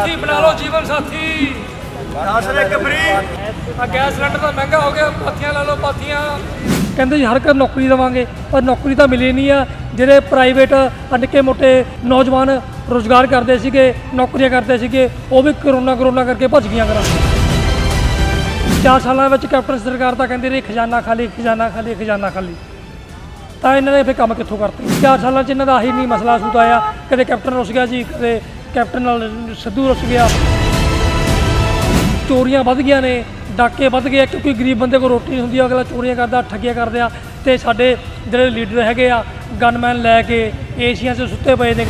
ਸਾਥੀ ਬਣਾ ਲਓ ਜੀਵਨ ਸਾਥੀ। ਆਸਰੇ ਕਬਰੀ ਆ ਗੈਸ ਸਿਲੰਡਰ ਤਾਂ ਮਹਿੰਗਾ ਹੋ ਗਿਆ ਪਾਥੀਆਂ ਲੈ ਲਓ ਪਾਥੀਆਂ। ਕਹਿੰਦੇ ਜੀ ਹਰ ਘਰ ਨੌਕਰੀ ਦੇਵਾਂਗੇ ਪਰ ਨੌਕਰੀ ਤਾਂ ਮਿਲੀ ਨਹੀਂ ਆ। ਜਿਹੜੇ ਪ੍ਰਾਈਵੇਟ ਨਿੱਕੇ ਮੋਟੇ ਨੌਜਵਾਨ ਰੋਜ਼ਗਾਰ ਕਰਦੇ ਸੀਗੇ ਨੌਕਰੀਆਂ ਕਰਦੇ ਸੀਗੇ ਉਹ ਵੀ ਕਰੋਨਾ ਕਰੋਨਾ ਕਰਕੇ ਭੱਜ ਗਈਆਂ ਕਰਾਂ ਚਾਰ ਸਾਲਾਂ ਵਿੱਚ ਕੈਪਟਨ ਸਰਕਾਰ ਤਾਂ ਕਹਿੰਦੇ ਰਹੇ ਖਜ਼ਾਨਾ ਖਾਲੀ ਖਜ਼ਾਨਾ ਖਾਲੀ ਖਜ਼ਾਨਾ ਖਾਲੀ। ਤਾਂ ਇਹਨਾਂ ਨੇ ਫਿਰ ਕੰਮ ਕਿੱਥੋਂ ਕਰਤੇ? ਚਾਰ ਸਾਲਾਂ 'ਚ ਇਹਨਾਂ ਦਾ ਆਹੀ ਨਹੀਂ ਮਸਲਾ ਸੂਤ ਆਇਆ। ਕਦੇ ਕੈਪਟਨ ਰੁੱਸ ਗਿਆ ਜੀ ਕਦੇ ਕੈਪਟਨ ਨਾਲ ਸਿੱਧੂ ਰੁੱਸ ਗਿਆ। ਚੋਰੀਆਂ ਵੱਧ ਗਈਆਂ ਨੇ, ਡਾਕੇ ਵੱਧ ਗਏ, ਕਿਉਂਕਿ ਗਰੀਬ ਬੰਦੇ ਕੋਲ ਰੋਟੀ ਨਹੀਂ ਹੁੰਦੀ ਅਗਲਾ ਚੋਰੀਆਂ ਕਰਦਾ, ਠੱਗੀਆਂ ਕਰਦੇ ਆ ਤੇ ਸਾਡੇ ਜਿਹੜੇ ਲੀਡਰ ਹੈਗੇ ਆ ਗਨਮੈਨ ਲੈ ਕੇ ਏਸ਼ੀਆ 'ਚ ਸੁੱਤੇ ਪਏ ਨੇ।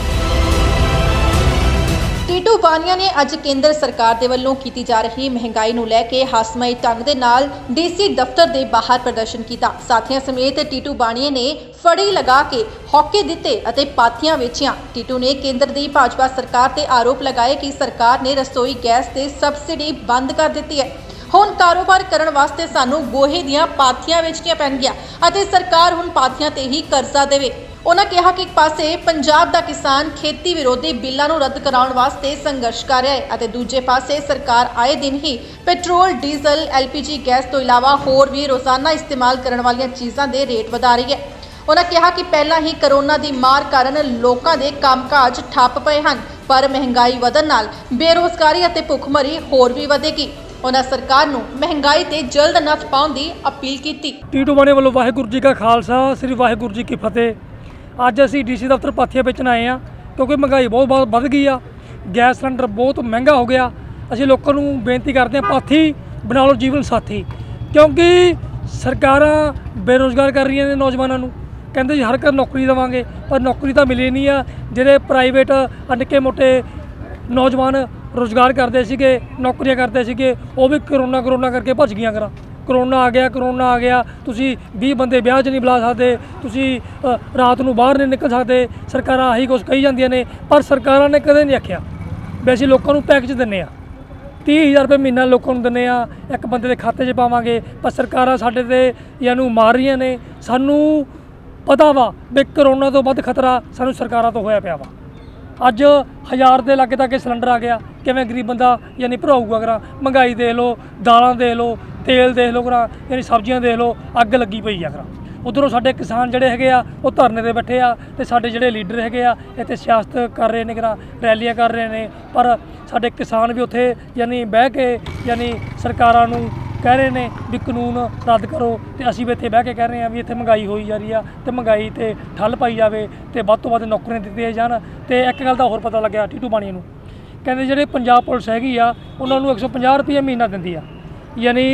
ਟੀਟੂ ਬਾਨੀਆ ਨੇ ਅੱਜ ਕੇਂਦਰ ਸਰਕਾਰ ਦੇ ਵੱਲੋਂ ਕੀਤੀ ਜਾ ਰਹੀ ਮਹਿੰਗਾਈ ਨੂੰ ਲੈ ਕੇ ਹਾਸਮਈ ਢੰਗ ਦੇ ਨਾਲ ਡੀਸੀ ਦਫ਼ਤਰ ਦੇ ਬਾਹਰ ਪ੍ਰਦਰਸ਼ਨ ਕੀਤਾ। ਸਾਥੀਆਂ ਸਮੇਤ ਟੀਟੂ ਬਾਨੀਆ ਨੇ ਫੜੀ ਲਗਾ ਕੇ ਹੌਕੇ ਦਿੱਤੇ ਅਤੇ ਪਾਥੀਆਂ ਵੇਚੀਆਂ। ਟੀਟੂ ਨੇ ਕੇਂਦਰ ਦੀ ਭਾਜਪਾ ਸਰਕਾਰ ਤੇ ਆਰੋਪ ਲਗਾਏ ਕਿ ਸਰਕਾਰ ਨੇ ਰਸੋਈ ਗੈਸ ਤੇ ਸਬਸਿਡੀ ਬੰਦ ਕਰ ਦਿੱਤੀ ਹੈ। ਹੁਣ ਕਾਰੋਬਾਰ ਕਰਨ ਵਾਸਤੇ ਸਾਨੂੰ ਗੋਹੇ ਦੀਆਂ ਪਾਥੀਆਂ ਵੇਚਣੀਆਂ ਪੈਣਗੀਆਂ ਅਤੇ ਸਰਕਾਰ ਹੁਣ ਪਾਥੀਆਂ ਤੇ ਹੀ ਕਰਜ਼ਾ ਦੇਵੇ। ਉਹਨਾਂ ਕਿਹਾ ਕਿ ਇੱਕ ਪਾਸੇ ਪੰਜਾਬ ਦਾ ਕਿਸਾਨ ਖੇਤੀ ਵਿਰੋਧੀ ਬਿੱਲਾਂ ਨੂੰ ਰੱਦ ਕਰਾਉਣ ਵਾਸਤੇ ਸੰਘਰਸ਼ ਕਰ ਰਿਹਾ ਹੈ ਅਤੇ ਦੂਜੇ ਪਾਸੇ ਸਰਕਾਰ ਆਏ ਦਿਨ ਹੀ ਪੈਟਰੋਲ, ਡੀਜ਼ਲ, ਐਲਪੀਜੀ, ਗੈਸ ਤੋਂ ਇਲਾਵਾ ਹੋਰ ਵੀ ਰੋਜ਼ਾਨਾ ਇਸਤੇਮਾਲ ਕਰਨ ਵਾਲੀਆਂ ਚੀਜ਼ਾਂ ਦੇ ਰੇਟ ਵਧਾ ਰਹੀ ਹੈ। ਉਹਨਾਂ ਕਿਹਾ ਕਿ ਪਹਿਲਾਂ ਹੀ ਕਰੋਨਾ ਦੀ ਮਾਰ ਕਾਰਨ ਲੋਕਾਂ ਦੇ ਕੰਮਕਾਜ ਠੱਪ ਪਏ ਹਨ, ਪਰ ਮਹਿੰਗਾਈ ਵਧਣ ਨਾਲ ਬੇਰੋਜ਼ਗਾਰੀ ਅਤੇ ਭੁੱਖਮਰੀ ਹੋਰ ਵੀ ਵਧੇਗੀ। ਉਹਨਾਂ ਸਰਕਾਰ ਨੂੰ ਮਹਿੰਗਾਈ ਤੇ ਜਲਦ ਨੱਥ ਪਾਉਣ ਦੀ ਅਪੀਲ ਕੀਤੀ। ਟੀਟੂ ਬਾਣੇ ਵੱਲੋਂ ਵਾਹਿਗੁਰੂ ਜੀ ਕਾ ਖਾਲਸਾ, ਸ੍ਰੀ ਵਾਹਿਗੁਰੂ ਜੀ ਕੀ ਫਤਿਹ। ਅੱਜ ਅਸੀਂ ਡੀਸੀ ਦਫ਼ਤਰ ਪਾਥੀਆਂ ਵੇਚਣ ਆਏ ਆ ਕਿਉਂਕਿ ਮਹਿੰਗਾਈ ਬਹੁਤ ਬਹੁਤ ਵੱਧ ਗਈ ਆ। ਗੈਸ ਸਿਲੰਡਰ ਬਹੁਤ ਮਹਿੰਗਾ ਹੋ ਗਿਆ। ਅਸੀਂ ਲੋਕਾਂ ਨੂੰ ਬੇਨਤੀ ਕਰਦੇ ਹਾਂ, ਪਾਥੀ ਬਣਾ ਲਓ ਜੀਵਨ ਸਾਥੀ, ਕਿਉਂਕਿ ਸਰਕਾਰਾਂ ਬੇਰੋਜ਼ਗਾਰ ਕਰ ਰਹੀਆਂ ਨੇ ਨੌਜਵਾਨਾਂ ਨੂੰ। ਕਹਿੰਦੇ ਜੀ, ਹਰ ਘਰ ਨੌਕਰੀ ਦੇਵਾਂਗੇ, ਪਰ ਨੌਕਰੀ ਤਾਂ ਮਿਲੀ ਨਹੀਂ ਆ। ਜਿਹੜੇ ਪ੍ਰਾਈਵੇਟ ਨਿੱਕੇ ਮੋਟੇ ਨੌਜਵਾਨ ਰੋਜ਼ਗਾਰ ਕਰਦੇ ਸੀਗੇ, ਨੌਕਰੀਆਂ ਕਰਦੇ ਸੀਗੇ, ਉਹ ਵੀ ਕਰੋਨਾ ਕਰੋਨਾ ਕਰਕੇ ਭੱਜ ਗਈਆਂ ਕਰਾਂ ਕਰੋਨਾ ਆ ਗਿਆ, ਕਰੋਨਾ ਆ ਗਿਆ, ਤੁਸੀਂ 20 ਬੰਦੇ ਵਿਆਹ 'ਚ ਨਹੀਂ ਬੁਲਾ ਸਕਦੇ, ਤੁਸੀਂ ਰਾਤ ਨੂੰ ਬਾਹਰ ਨਹੀਂ ਨਿਕਲ ਸਕਦੇ, ਸਰਕਾਰਾਂ ਆਹੀ ਕੁਝ ਕਹੀ ਜਾਂਦੀਆਂ ਨੇ, ਪਰ ਸਰਕਾਰਾਂ ਨੇ ਕਦੇ ਨਹੀਂ ਆਖਿਆ ਵੀ ਅਸੀਂ ਲੋਕਾਂ ਨੂੰ ਪੈਕੇਜ ਦਿੰਨੇ ਆ 30000 ਰੁਪਏ ਮਹੀਨਾ ਲੋਕਾਂ ਨੂੰ ਦਿੰਨੇ ਆ ਇੱਕ ਬੰਦੇ ਦੇ ਖਾਤੇ 'ਚ ਪਾਵਾਂਗੇ, ਪਰ ਸਰਕਾਰਾਂ ਸਾਡੇ ਤੇ ਯਾਨੂੰ ਮਾਰ ਰਹੀਆਂ ਨੇ, ਸਾਨੂੰ ਪਤਾ ਵਾ ਵੀ ਕਰੋਨਾ ਤੋਂ ਵੱਧ ਖਤਰਾ ਸਾਨੂੰ ਸਰਕਾਰਾਂ ਤੋਂ ਹੋਇਆ ਪਿਆ ਵਾ। ਅੱਜ ਹਜ਼ਾਰ ਦੇ ਲਾਗੇ ਤੱਕ ਸਿਲੰਡਰ ਆ ਗਿਆ, ਕਿਵੇਂ ਗਰੀਬ ਬੰਦਾ ਯਾਨੀ ਭਰਾਊਗਾ ਕਰਾਂ ਮਹਿੰਗਾਈ ਦੇ ਲਓ, ਦਾਲਾਂ ਦੇ ਲਓ ਤੇਲ ਦੇਖ ਲਓ ਕਰਾਂ, ਯਾਨੀ ਸਬਜ਼ੀਆਂ ਦੇਖ ਲਓ, ਅੱਗ ਲੱਗੀ ਪਈ ਆ ਕਰਾਂ। ਉਧਰੋਂ ਸਾਡੇ ਕਿਸਾਨ ਜਿਹੜੇ ਹੈਗੇ ਆ, ਉਹ ਧਰਨੇ ਤੇ ਬੈਠੇ ਆ ਤੇ ਸਾਡੇ ਜਿਹੜੇ ਲੀਡਰ ਹੈਗੇ ਆ ਇੱਥੇ ਸਿਆਸਤ ਕਰ ਰਹੇ ਨੇ ਕਰਾਂ, ਰੈਲੀਆਂ ਕਰ ਰਹੇ ਨੇ, ਪਰ ਸਾਡੇ ਕਿਸਾਨ ਵੀ ਉੱਥੇ ਯਾਨੀ ਬਹਿ ਕੇ ਯਾਨੀ ਸਰਕਾਰਾਂ ਨੂੰ ਕਹਿ ਰਹੇ ਨੇ ਵੀ ਕਾਨੂੰਨ ਰੱਦ ਕਰੋ ਤੇ ਅਸੀਂ ਵੀ ਇੱਥੇ ਬਹਿ ਕੇ ਕਹਿ ਰਹੇ ਹਾਂ ਵੀ ਇੱਥੇ ਮਹਿੰਗਾਈ ਹੋਈ ਜਾ ਰਹੀ ਆ ਤੇ ਮਹਿੰਗਾਈ ਤੇ ਠੱਲ ਪਾਈ ਜਾਵੇ ਤੇ ਵੱਧ ਤੋਂ ਵੱਧ ਨੌਕਰੀਆਂ ਦਿੱਤੀਆਂ ਜਾਣ। ਤੇ ਇੱਕ ਗੱਲ ਦਾ ਹੋਰ ਪਤਾ ਲੱਗਿਆ ਟੀਟੂ ਬਾਣੀ ਨੂੰ। ਕਹਿੰਦੇ ਜਿਹੜੇ ਪੰਜਾਬ ਪੁਲਿਸ ਹੈਗੀ ਆ, ਉਹਨਾਂ ਨੂੰ 150 ਰੁਪਏ ਮਹੀਨਾ ਦਿੰਦੀ ਆ। ਯਾਨੀ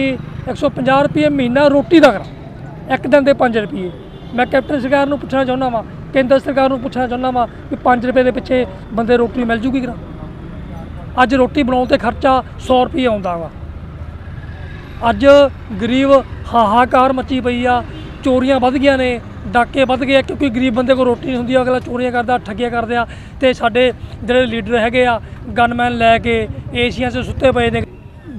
150 ਰੁਪਏ ਮਹੀਨਾ ਰੋਟੀ ਦਾ ਕਰਾਂ। ਇੱਕ ਦਿਨ ਦੇ 5 ਰੁਪਏ। ਮੈਂ ਕੈਪਟਨ ਸਰਕਾਰ ਨੂੰ ਪੁੱਛਣਾ ਚਾਹੁੰਦਾ ਵਾਂ, ਕੇਂਦਰ ਸਰਕਾਰ ਨੂੰ ਪੁੱਛਣਾ ਚਾਹੁੰਦਾ ਵਾਂ ਕਿ 5 ਰੁਪਏ ਦੇ ਪਿੱਛੇ ਬੰਦੇ ਰੋਟੀ ਮਿਲ ਜੂਗੀ ਕਰਾਂ ਅੱਜ ਰੋਟੀ ਬਣਾਉਣ ਤੇ ਖਰਚਾ 100 ਰੁਪਏ ਆਉਂਦਾ ਵਾ। ਅੱਜ ਗਰੀਬ ਹਾਹਾਕਾਰ ਮੱਚੀ ਪਈ ਆ, ਚੋਰੀਆਂ ਵੱਧ ਗਈਆਂ ਨੇ, ਡਾਕੇ ਵੱਧ ਗਏ ਕਿਉਂਕਿ ਗਰੀਬ ਬੰਦੇ ਕੋਲ ਰੋਟੀ ਨਹੀਂ ਹੁੰਦੀ ਅਗਲਾ ਚੋਰੀਆਂ ਕਰਦਾ, ਠੱਗੀਆਂ ਕਰਦੇ ਆ, ਤੇ ਸਾਡੇ ਜਿਹੜੇ ਲੀਡਰ ਹੈਗੇ ਆ, ਗਨਮੈਨ ਲੈ ਕੇ ਏਸ਼ੀਆ 'ਚ ਸੁੱਤੇ ਪਏ ਨੇ।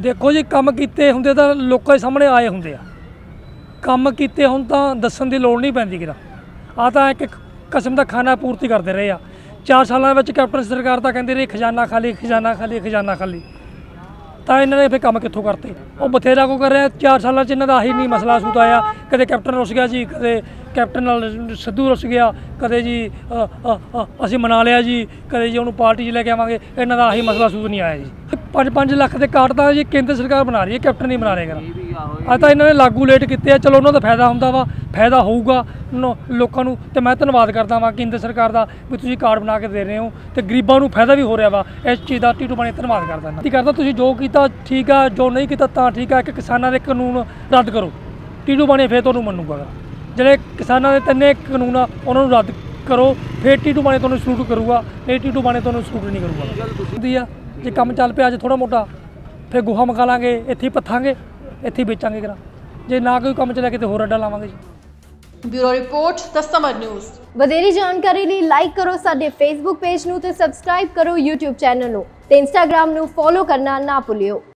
ਦੇਖੋ ਜੀ, ਕੰਮ ਕੀਤੇ ਹੁੰਦੇ ਤਾਂ ਲੋਕਾਂ ਦੇ ਸਾਹਮਣੇ ਆਏ ਹੁੰਦੇ ਆ। ਕੰਮ ਕੀਤੇ ਹੁਣ ਤਾਂ ਦੱਸਣ ਦੀ ਲੋੜ ਨਹੀਂ ਪੈਂਦੀ ਕਿਰਾ। ਆ ਤਾਂ ਇੱਕ ਕਿਸਮ ਦਾ ਖਾਣਾ ਪੂਰਤੀ ਕਰਦੇ ਰਹੇ ਆ। ਚਾਰ ਸਾਲਾਂ ਵਿੱਚ ਕੈਪਟਨ ਸਰਕਾਰ ਤਾਂ ਕਹਿੰਦੇ ਰਹੇ, ਖਜ਼ਾਨਾ ਖਾਲੀ ਖਜ਼ਾਨਾ ਖਾਲੀ ਖਜ਼ਾਨਾ ਖਾਲੀ। ਤਾਂ ਇਹਨਾਂ ਨੇ ਫਿਰ ਕੰਮ ਕਿੱਥੋਂ ਕਰਤੇ? ਉਹ ਬਥੇਰਾ ਕੋ ਕਰ ਰਿਹਾ ਚਾਰ ਸਾਲਾਂ 'ਚ ਇਹਨਾਂ ਦਾ ਆਹੀ ਨਹੀਂ ਮਸਲਾ ਸੂਤ ਆਇਆ। ਕਦੇ ਕੈਪਟਨ ਰੁੱਸ ਗਿਆ ਜੀ, ਕਦੇ ਕੈਪਟਨ ਨਾਲ ਸਿੱਧੂ ਰੁੱਸ ਗਿਆ ਕਦੇ ਜੀ ਅਸੀਂ ਮਨਾ ਲਿਆ ਜੀ ਕਦੇ ਜੀ ਉਹਨੂੰ ਪਾਰਟੀ 'ਚ ਲੈ ਕੇ ਆਵਾਂਗੇ ਇਹਨਾਂ ਦਾ ਆਹੀ ਮਸਲਾ ਸੂਤ ਨਹੀਂ ਆਇਆ ਜੀ। 5-5 ਲੱਖ ਦੇ ਕਾਰਡ ਤਾਂ ਜੀ ਕੇਂਦਰ ਸਰਕਾਰ ਬਣਾ ਰਹੀ ਹੈ ਕੈਪਟਨ ਨਹੀਂ ਬਣਾ ਰਹੇਗਾ। ਅੱਜ ਤਾਂ ਇਹਨਾਂ ਨੇ ਲਾਗੂ ਲੇਟ ਕੀਤੇ ਆ ਚਲੋ ਉਹਨਾਂ ਦਾ ਫਾਇਦਾ ਹੁੰਦਾ ਵਾ ਫਾਇਦਾ ਹੋਊਗਾ ਲੋਕਾਂ ਨੂੰ ਤੇ ਮੈਂ ਧੰਨਵਾਦ ਕਰਦਾ ਵਾਂ ਕੇਂਦਰ ਸਰਕਾਰ ਦਾ ਵੀ ਤੁਸੀਂ ਕਾਰਡ ਬਣਾ ਕੇ ਦੇ ਰਹੇ ਹੋ ਤੇ ਗਰੀਬਾਂ ਨੂੰ ਫਾਇਦਾ ਵੀ ਹੋ ਰਿਹਾ ਵਾ ਇਸ ਚੀਜ਼ ਦਾ ਟੀਟੂ ਬਣੇ ਧੰਨਵਾਦ ਕਰਦਾ ਕੀ ਕਰਦਾ ਤੁਸੀਂ ਜੋ ਕੀਤਾ ਠੀਕ ਆ ਜੋ ਨਹੀਂ ਕੀਤਾ ਤਾਂ ਠੀਕ ਆ ਕਿ ਕਿਸਾਨਾਂ ਦੇ ਕਾਨੂੰਨ ਰੱਦ ਕਰੋ। ਟੀਟੂ ਬਣੇ ਫੇਰ ਤੁਹਾਨੂੰ ਮੰਨੂਗਾ। ਜਿਹੜੇ ਕਿਸਾਨਾਂ ਦੇ ਤਿੰਨੇ ਕਾਨੂੰਨ ਆ ਉਹਨਾਂ ਨੂੰ ਰੱਦ ਕਰੋ। ਫੇਰ ਟੀਟੂ ਬਣੇ ਤੁਹਾਨੂੰ ਸਲੂਟ ਕਰੂਗਾ। ਨਹੀਂ ਟੀਟੂ ਬਣੇ ਤੁਹਾਨੂੰ ਸਲੂਟ ਨਹੀਂ ਕਰੂਗਾ। ਹੁੰਦੀ ਆ ਜੇ ਕੰਮ ਚੱਲ ਪਿਆ ਅੱਜ ਥੋੜਾ ਮੋਟਾ ਫੇਰ ਗੋਹਾ ਮਕਾ ਲਾਂਗੇ ਇੱਥੇ ਪੱਥਾਂਗੇ ਇੱਥੇ ਵੇਚਾਂਗੇ ਕਰਾਂ ਜੇ ਨਾ ਕੋਈ ਕੰਮ ਚੱਲਿਆ ਕਿਤੇ ਹੋਰ ਅੱਡਾ ਲਾਵਾਂਗੇ ਜੀ। Bureau report the summer news. ਵਧੇਰੀ ਜਾਣਕਾਰੀ ਲਈ ਲਾਈਕ ਕਰੋ ਸਾਡੇ ਫੇਸਬੁੱਕ ਪੇਜ ਨੂੰ ਤੇ ਸਬਸਕ੍ਰਾਈਬ ਕਰੋ YouTube ਚੈਨਲ ਨੂੰ ਤੇ Instagram ਨੂੰ ਫੋਲੋ ਕਰਨਾ ਨਾ ਭੁੱਲਿਓ।